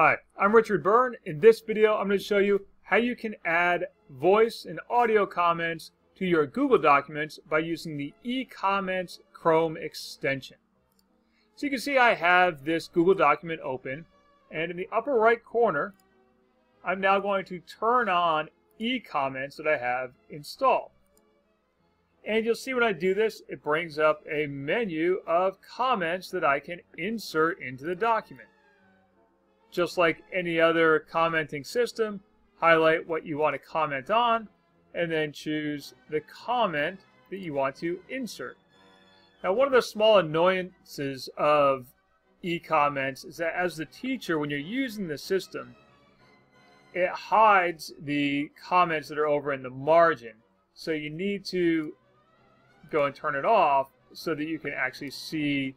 Hi, I'm Richard Byrne. In this video, I'm going to show you how you can add voice and audio comments to your Google Documents by using the eComments Chrome extension. So you can see I have this Google document open, and in the upper right corner, I'm now going to turn on eComments that I have installed. And you'll see when I do this, it brings up a menu of comments that I can insert into the document just like any other commenting system, highlight what you want to comment on, and then choose the comment that you want to insert. Now, one of the small annoyances of e-comments is that as the teacher, when you're using the system, it hides the comments that are over in the margin. So you need to go and turn it off so that you can actually see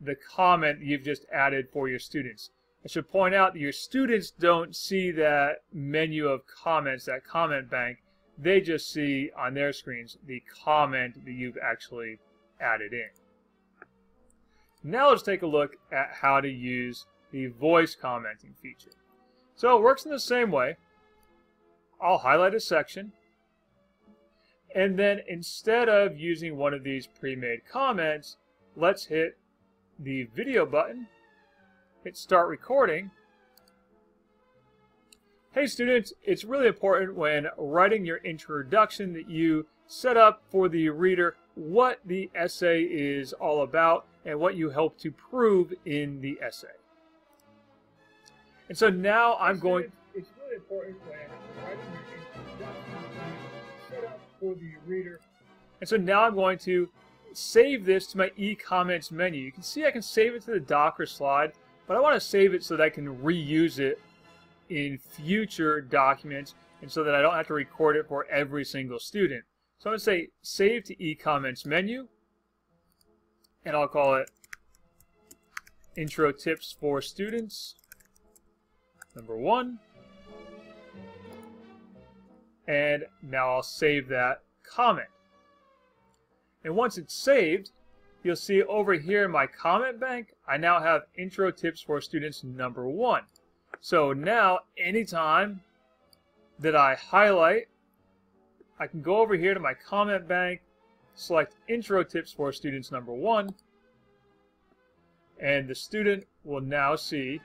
the comment you've just added for your students. I should point out that your students don't see that menu of comments, that comment bank. They just see on their screens the comment that you've actually added in. Now let's take a look at how to use the voice commenting feature. So it works in the same way. I'll highlight a section. And then instead of using one of these pre-made comments, let's hit the video button, hit start recording. Hey students, it's really important when writing your introduction that you set up for the reader what the essay is all about and what you hope to prove in the essay. And so now I'm going... It's really important when writing your introduction set up for the reader. And so now I'm going to save this to my e-comments menu. You can see I can save it to the Doc or slide, but I want to save it so that I can reuse it in future documents and so that I don't have to record it for every single student. So I'm going to say save to e-comments menu and I'll call it intro tips for students number one and now I'll save that comment. And once it's saved, you'll see over here in my comment bank, I now have intro tips for students number one. So now, anytime that I highlight, I can go over here to my comment bank, select intro tips for students number one, and the student will now see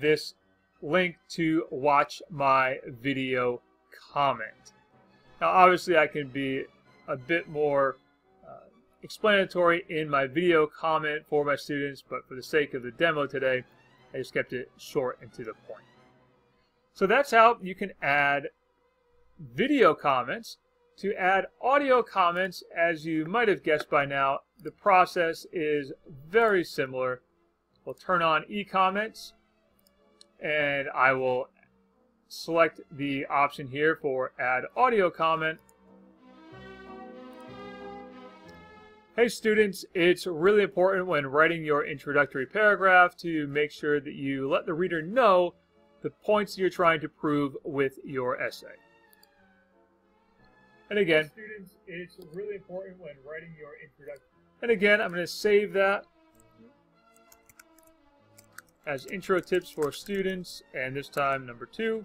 this link to watch my video comment. Now, obviously, I can be a bit more uh, explanatory in my video comment for my students, but for the sake of the demo today, I just kept it short and to the point. So that's how you can add video comments. To add audio comments, as you might have guessed by now, the process is very similar. We'll turn on e-comments, and I will select the option here for add audio comment. Hey students, it's really important when writing your introductory paragraph to make sure that you let the reader know the points you're trying to prove with your essay. And again, students, it's really important when writing your introduction. And again, I'm going to save that as intro tips for students, and this time number two.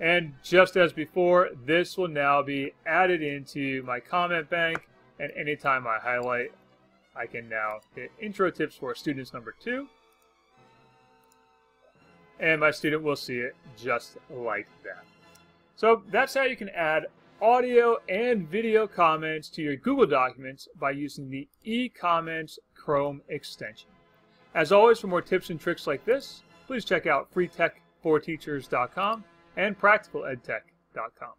And just as before, this will now be added into my comment bank. And anytime I highlight, I can now hit intro tips for students number two. And my student will see it just like that. So that's how you can add audio and video comments to your Google Documents by using the eComments Chrome extension. As always, for more tips and tricks like this, please check out freetech4teachers.com and practicaledtech.com.